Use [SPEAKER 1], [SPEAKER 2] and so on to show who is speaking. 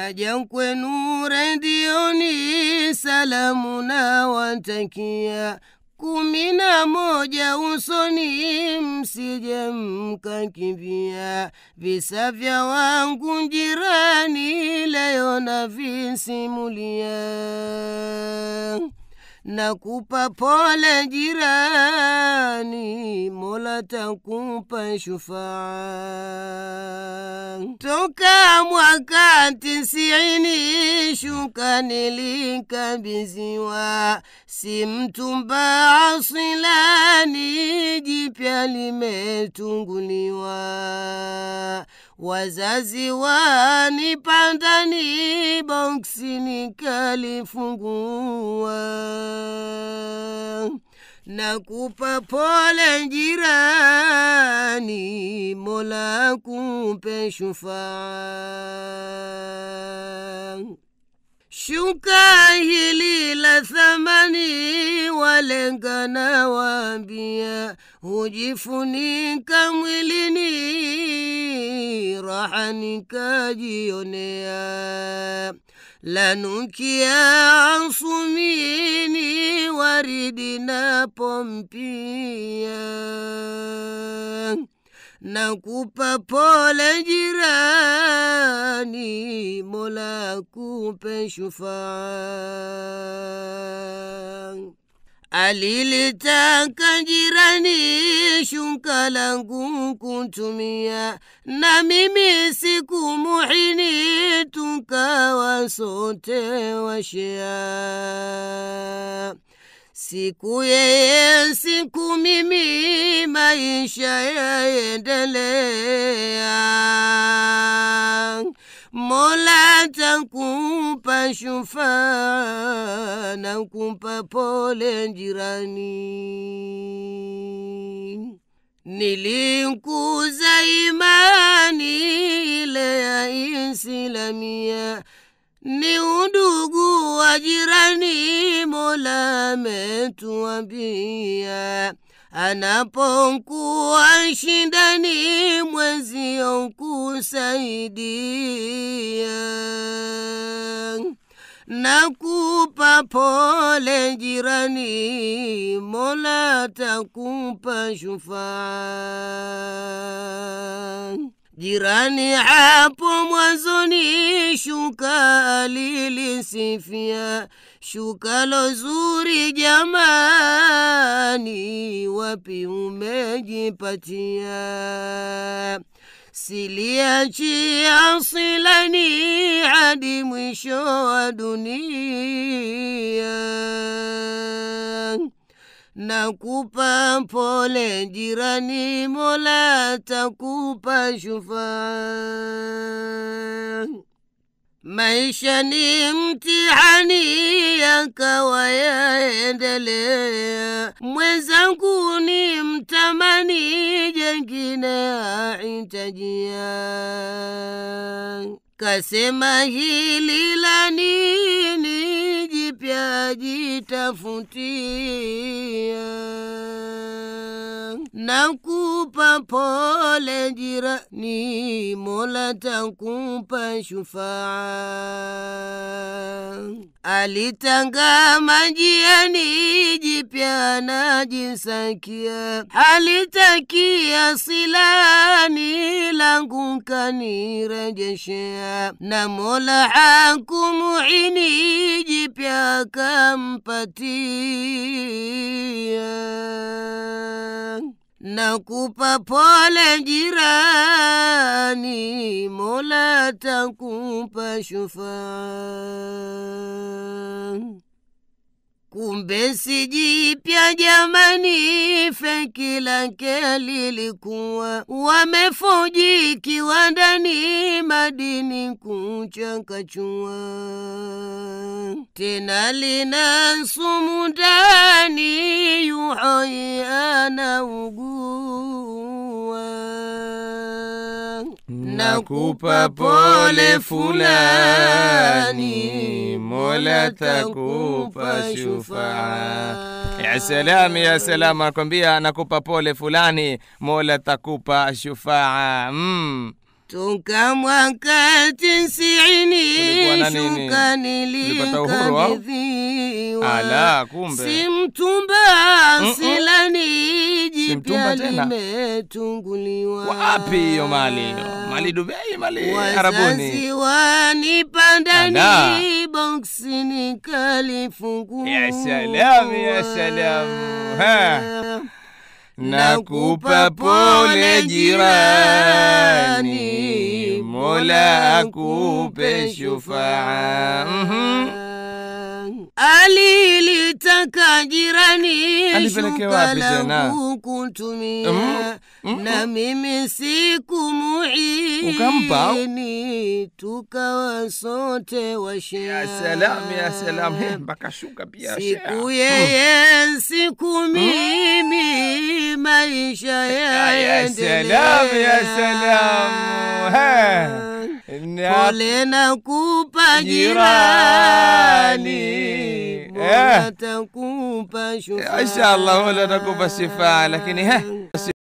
[SPEAKER 1] naja kwenu rendioni salamu na watakia kumi na moja usoni msije mkakimbia visa vya wangu njirani, leo na visimulia nakupa pole jirani, Mola takupa shufaa. Toka mwaka tisini shuka nilikabidhiwa, si mtumba asilani, jipya limetunguliwa wazazi wanipandani boksi nikalifungua nakupa pole jirani, Mola kupe shufaa. Shuka hili la thamani, walenga walengana waambia, hujifunika mwilini, raha nikajionea lanukia ansumini waridi na pompia nakupa pole jirani, Mola kupe shufaa. Alilitaka jirani shuka langu kutumia, na mimi siku muhini tukawa sote washia siku yeye siku mimi, maisha yaendelea. Mola takupa shufaa na kumpa pole jirani. Nilinkuza imani ile ya Islamia ni udugu wa jirani, Mola ametuambia anapokuwa shindani mwenzio kusaidia. Nakupa pole jirani, Mola takupa shufaa. Jirani hapo mwanzoni shuka lilisifia shuka lo zuri jamani, wapi umejipatia? Siliachia silani hadi mwisho wa dunia nakupa pole jirani, Mola takupa shufaa. Maisha ni mtihani, yakawa yaendelea. Mwenzangu ni mtamani, jengine aitajia. Kasema hili jitafutia. Nakupa pole jirani, Mola takupa shufaa. Alitanga majiani, jipya najisakia, alitakia silani, langu kanirejeshea, na Mola hakumuini, jipya kampatia. Nakupa pole jirani, Mola takupa shufaa. Kumbe si jipya jamani, feki lake lilikuwa. Wamefuji kiwandani, madini kuchakachua, tena lina sumu ndani, yuhoi anaugua.
[SPEAKER 2] Nakupa pole fulani, Mola takupa shufaa. Ya salam, ya salam, anakwambia nakupa pole fulani, Mola takupa shufaa. Mm.
[SPEAKER 1] Toka mwaka tisini shuka nilikabidhiwa si mtumba silani
[SPEAKER 2] Si
[SPEAKER 1] jipya limetunguliwa.
[SPEAKER 2] Wapi hiyo mali hiyo? Mali Dubai, mali
[SPEAKER 1] wazazi
[SPEAKER 2] arabuni
[SPEAKER 1] wanipandani
[SPEAKER 2] Ala.
[SPEAKER 1] boksi nikalifungua
[SPEAKER 2] Ya salam, ya salam. Ha. kupa pole jirani mola akupe shufaa Mhm.
[SPEAKER 1] alilitaka jirani
[SPEAKER 2] Alipeleke
[SPEAKER 1] shuka
[SPEAKER 2] wapi tena?
[SPEAKER 1] kutumia
[SPEAKER 2] Mm, mm,
[SPEAKER 1] na mimi sikumuini
[SPEAKER 2] Ukampa?
[SPEAKER 1] tukawa sote washia
[SPEAKER 2] ya salam ya salam He, mpaka shuka pia
[SPEAKER 1] siku
[SPEAKER 2] shea.
[SPEAKER 1] yeye siku mimi maisha
[SPEAKER 2] Ya, ya salam ya salam He. Na-
[SPEAKER 1] pole na kupa
[SPEAKER 2] Jirani.
[SPEAKER 1] Jirani
[SPEAKER 2] Eh.
[SPEAKER 1] mola takupa shufaa
[SPEAKER 2] inshallah mola atakupa shifaa lakini he